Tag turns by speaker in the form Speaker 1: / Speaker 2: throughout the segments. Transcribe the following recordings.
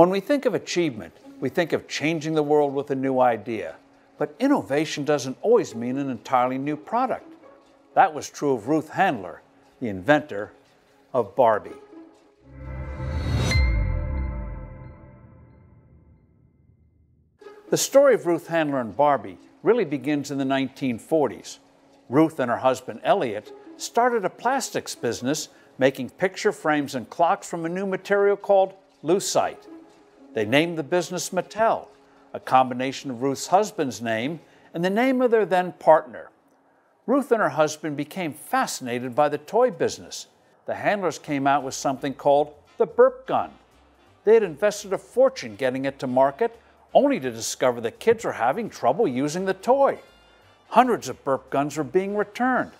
Speaker 1: When we think of achievement, we think of changing the world with a new idea. But innovation doesn't always mean an entirely new product. That was true of Ruth Handler, the inventor of Barbie. The story of Ruth Handler and Barbie really begins in the 1940s. Ruth and her husband Elliot started a plastics business making picture frames and clocks from a new material called lucite. They named the business Mattel, a combination of Ruth's husband's name and the name of their then partner. Ruth and her husband became fascinated by the toy business. The Handlers came out with something called the burp gun. They had invested a fortune getting it to market, only to discover that kids were having trouble using the toy. Hundreds of burp guns were being returned.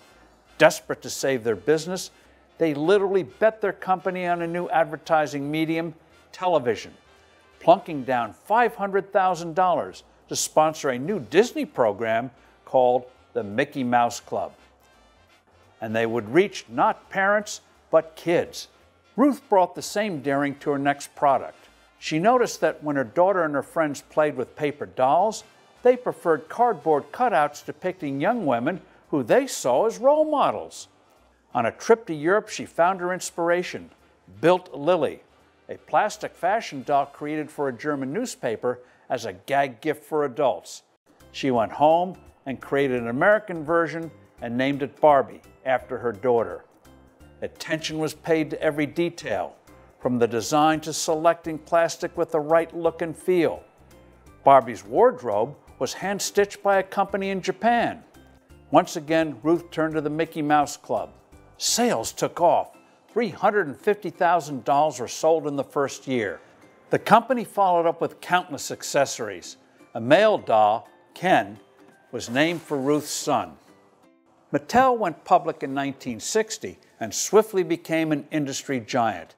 Speaker 1: Desperate to save their business, they literally bet their company on a new advertising medium, television plunking down $500,000 to sponsor a new Disney program called the Mickey Mouse Club. And they would reach not parents, but kids. Ruth brought the same daring to her next product. She noticed that when her daughter and her friends played with paper dolls, they preferred cardboard cutouts depicting young women who they saw as role models. On a trip to Europe, she found her inspiration, Bild Lilli, a plastic fashion doll created for a German newspaper as a gag gift for adults. She went home and created an American version and named it Barbie after her daughter. Attention was paid to every detail, from the design to selecting plastic with the right look and feel. Barbie's wardrobe was hand stitched by a company in Japan. Once again, Ruth turned to the Mickey Mouse Club. Sales took off, $350,000 were sold in the first year. The company followed up with countless accessories. A male doll, Ken, was named for Ruth's son. Mattel went public in 1960 and swiftly became an industry giant.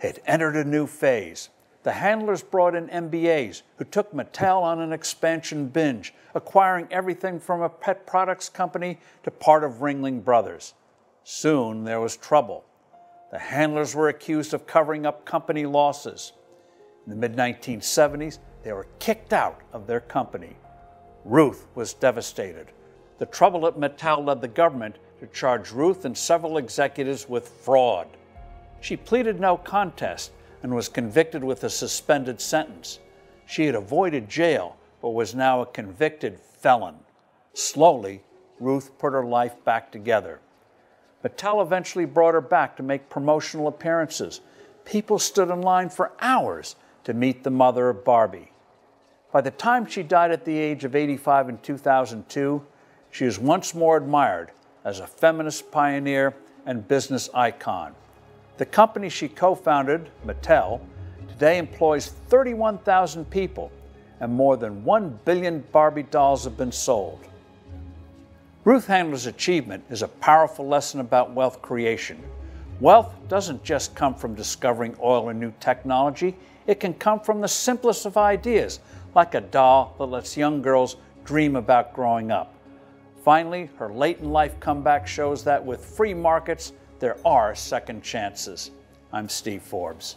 Speaker 1: It entered a new phase. The Handlers brought in MBAs who took Mattel on an expansion binge, acquiring everything from a pet products company to part of Ringling Brothers. Soon there was trouble. The Handlers were accused of covering up company losses. In the mid 1970s, they were kicked out of their company. Ruth was devastated. The trouble at Mattel led the government to charge Ruth and several executives with fraud. She pleaded no contest and was convicted with a suspended sentence. She had avoided jail but was now a convicted felon. Slowly, Ruth put her life back together. Mattel eventually brought her back to make promotional appearances. People stood in line for hours to meet the mother of Barbie. By the time she died at the age of 85 in 2002, she was once more admired as a feminist pioneer and business icon. The company she co founded, Mattel, today employs 31,000 people, and more than 1 billion Barbie dolls have been sold. Ruth Handler's achievement is a powerful lesson about wealth creation. Wealth doesn't just come from discovering oil or new technology, it can come from the simplest of ideas, like a doll that lets young girls dream about growing up. Finally, her late in life comeback shows that with free markets, there are second chances. I'm Steve Forbes.